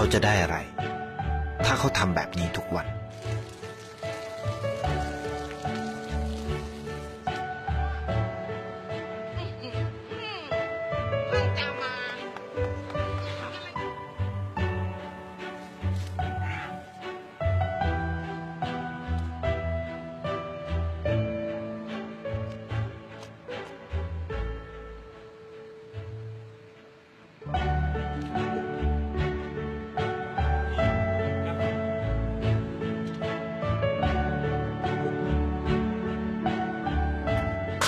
เขาจะได้อะไร ถ้าเขาทำแบบนี้ทุกวัน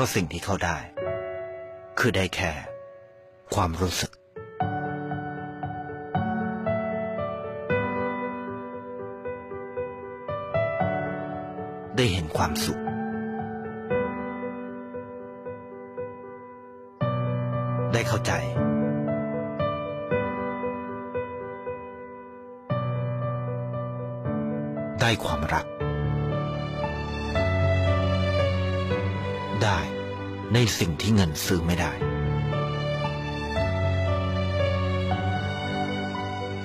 ราะสิ่งที่เขาได้ คือได้แค่ ความรู้สึก ได้เห็นความสุข ได้เข้าใจ ได้ความรัก ได้ ในสิ่งที่เงินซื้อไม่ได้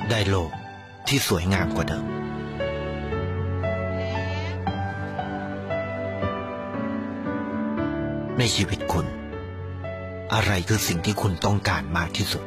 ได้โลกที่สวยงามกว่าเดิม ในชีวิตคุณ อะไรคือสิ่งที่คุณต้องการมากที่สุด